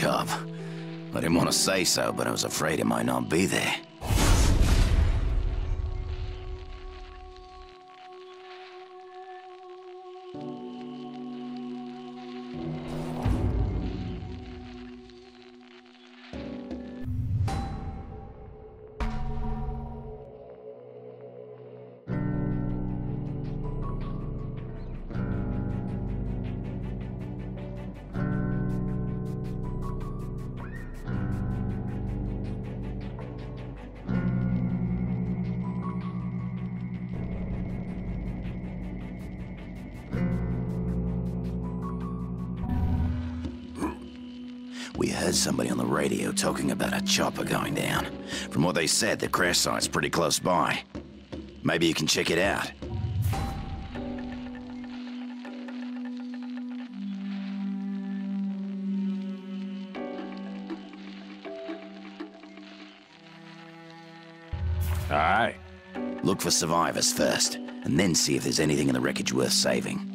job. I didn't want to say so, but I was afraid it might not be there. Radio talking about a chopper going down. From what they said, the crash site's pretty close by. Maybe you can check it out. Aye. Look for survivors first, and then see if there's anything in the wreckage worth saving.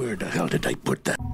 Where the hell did I put that?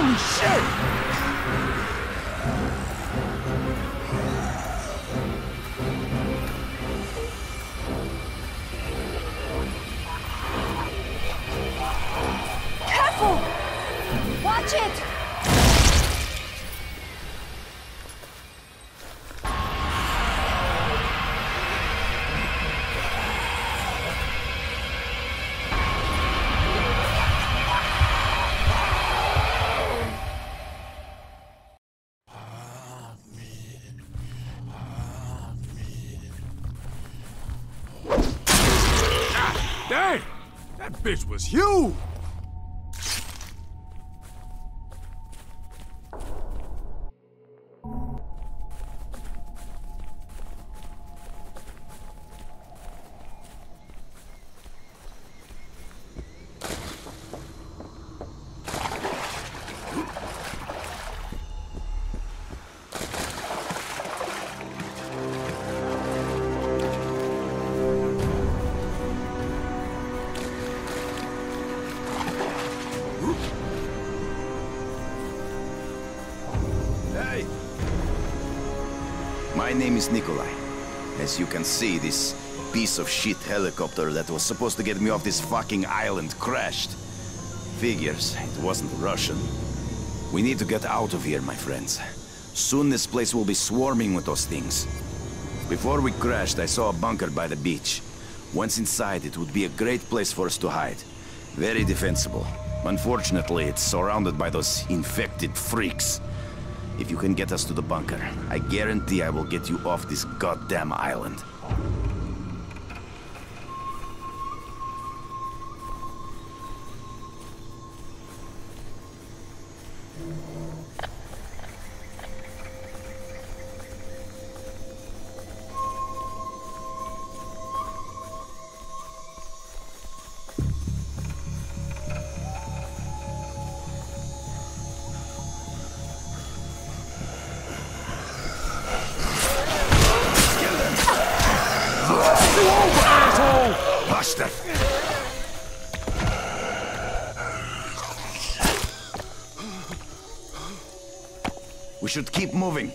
Holy shit! Careful! Watch it! Bitch was huge! My name is Nikolai. As you can see, this piece of shit helicopter that was supposed to get me off this fucking island crashed. Figures, it wasn't Russian. We need to get out of here, my friends. Soon this place will be swarming with those things. Before we crashed, I saw a bunker by the beach. Once inside, it would be a great place for us to hide. Very defensible. Unfortunately, it's surrounded by those infected freaks. If you can get us to the bunker, I guarantee I will get you off this goddamn island. Should keep moving.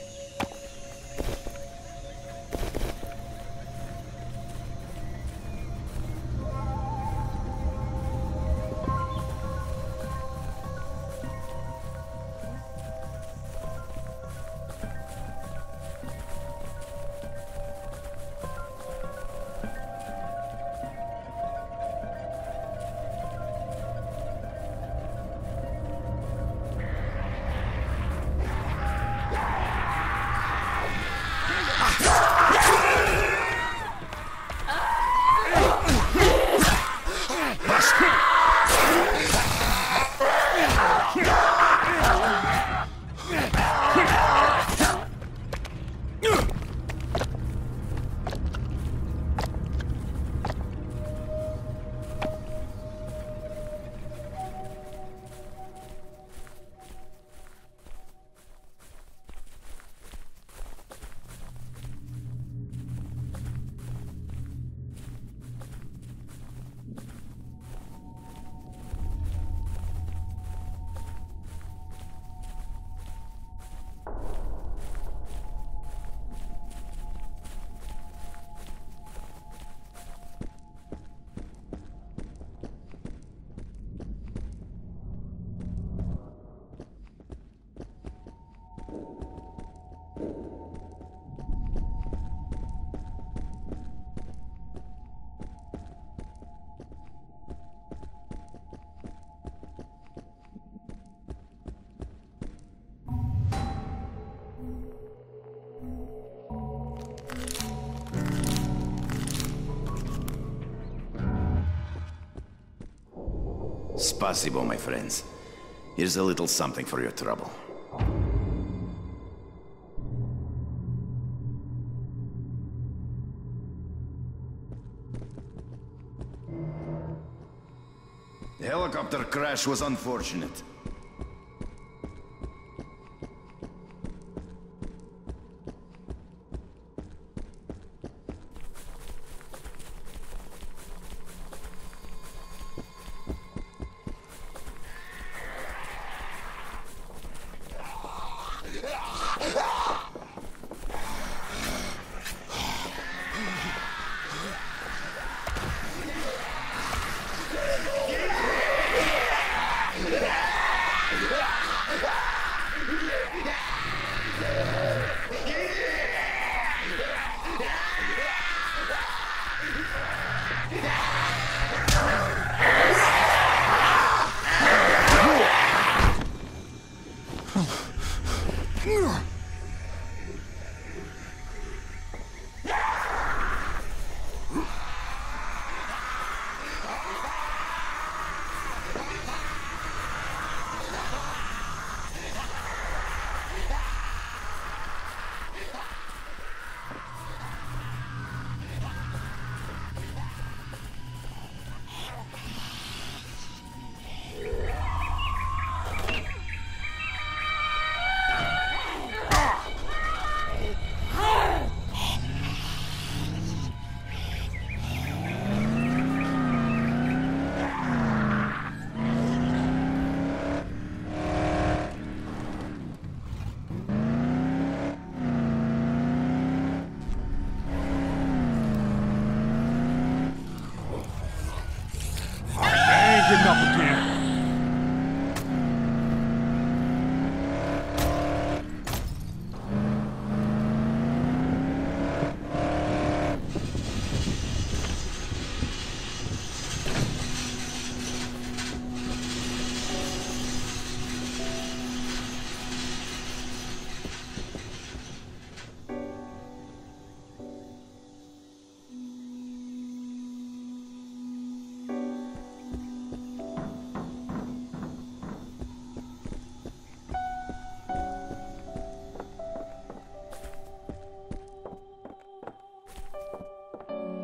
Spasibo, my friends. Here's a little something for your trouble. The helicopter crash was unfortunate.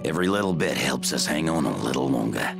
Every little bit helps us hang on a little longer.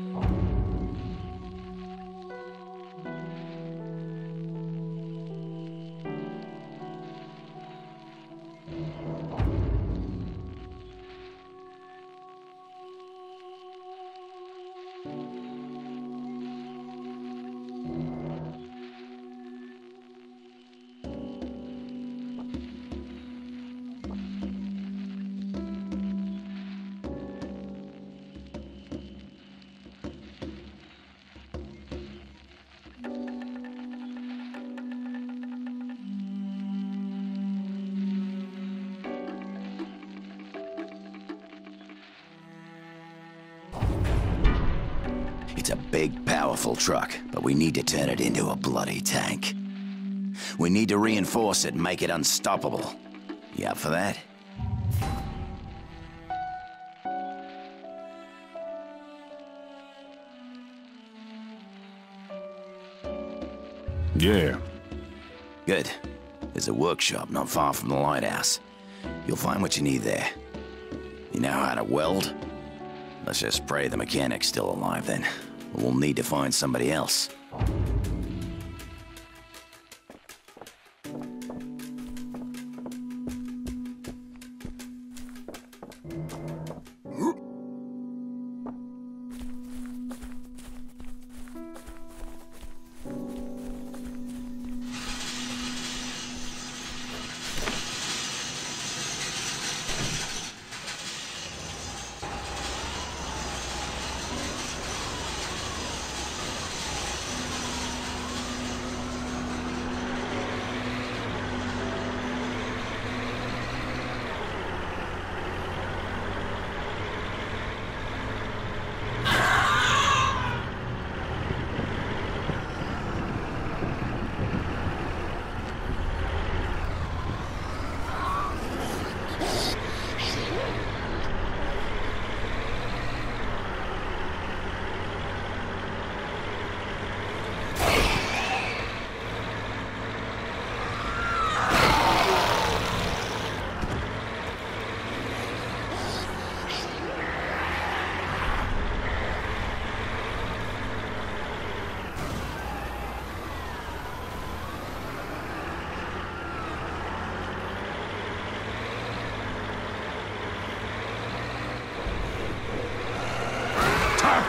It's a big, powerful truck, but we need to turn it into a bloody tank. We need to reinforce it and make it unstoppable. You up for that? Yeah. Good. There's a workshop not far from the lighthouse. You'll find what you need there. You know how to weld? Let's just pray the mechanic's still alive then. We'll need to find somebody else.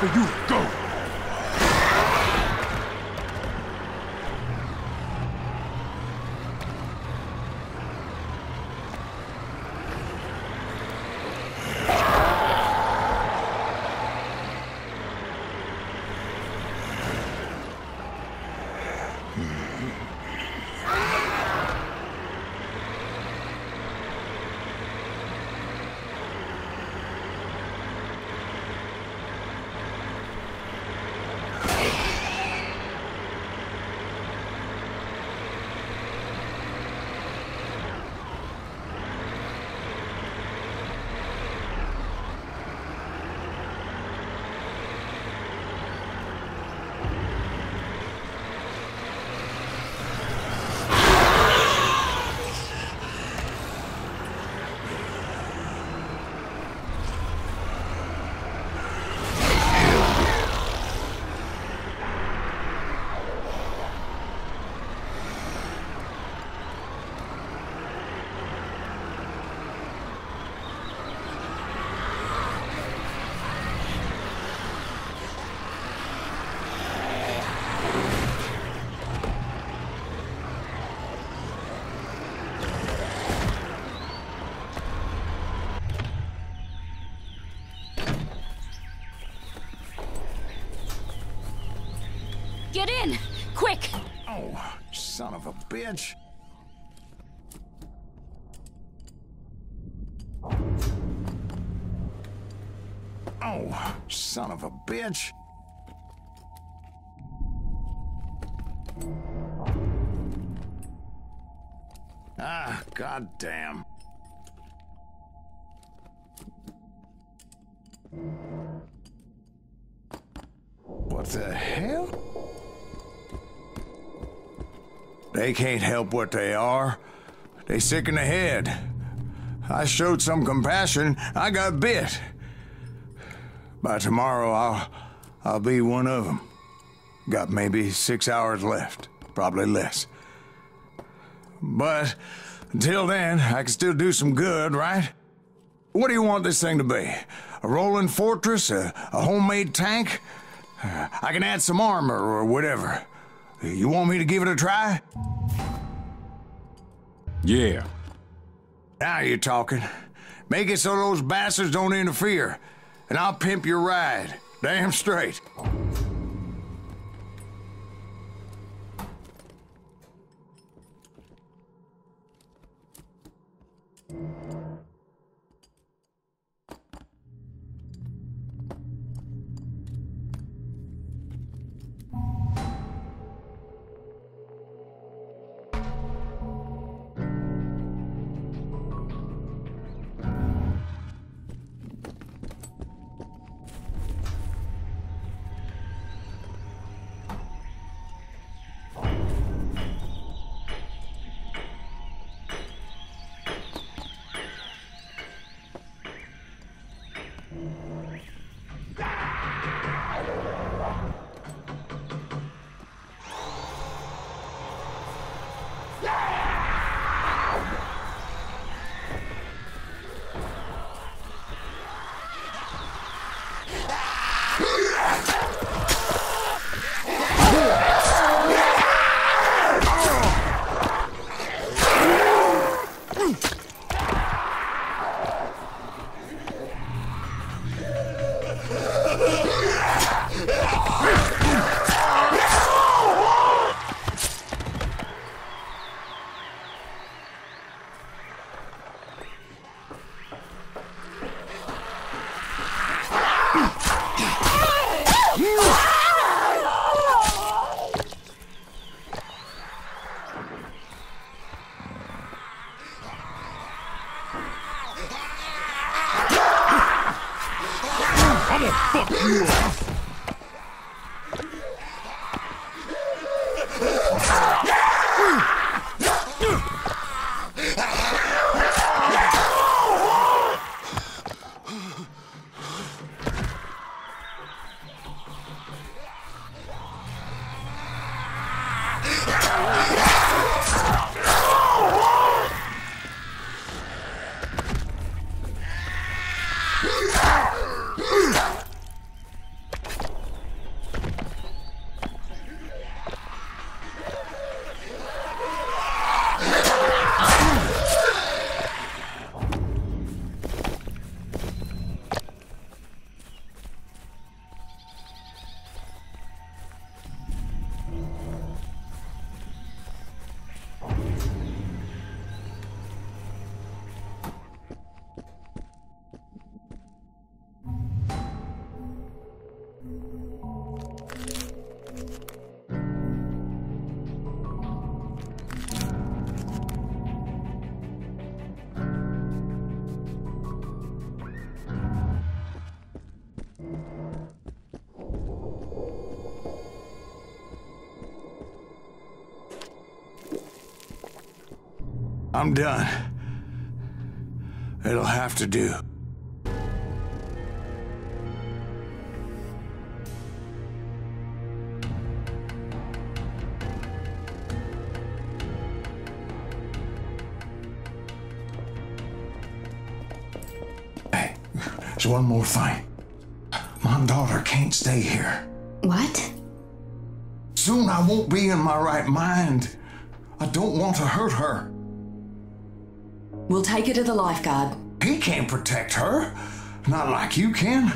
For you son of a bitch. Oh, son of a bitch. Ah, goddamn. What the hell? They can't help what they are. They sick in the head. I showed some compassion. I got bit. By tomorrow, I'll I'll be one of them. Got maybe six hours left, probably less. But until then, I can still do some good, right? What do you want this thing to be? A rolling fortress? A, a homemade tank? I can add some armor or whatever. You want me to give it a try? Yeah. Now you're talking. Make it so those bastards don't interfere, and I'll pimp your ride. Damn straight. I'm done. It'll have to do. Hey, there's one more thing. My daughter can't stay here. What? Soon I won't be in my right mind. I don't want to hurt her. We'll take her to the lifeguard. He can't protect her. Not like you can.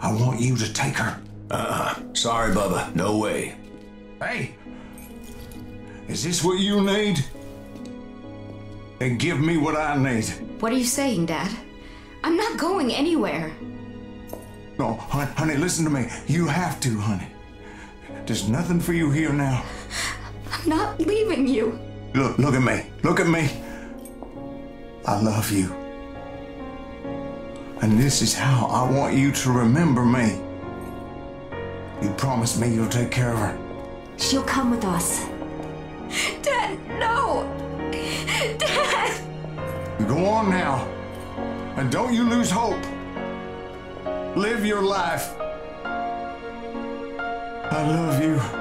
I want you to take her. Uh-uh. Sorry, Bubba. No way. Hey! Is this what you need? Then give me what I need. What are you saying, Dad? I'm not going anywhere. No, honey, honey, listen to me. You have to, honey. There's nothing for you here now. I'm not leaving you. Look, look at me. Look at me. I love you. And this is how I want you to remember me. You promised me you'll take care of her. She'll come with us. Dad, no! Dad! You go on now. And don't you lose hope. Live your life. I love you.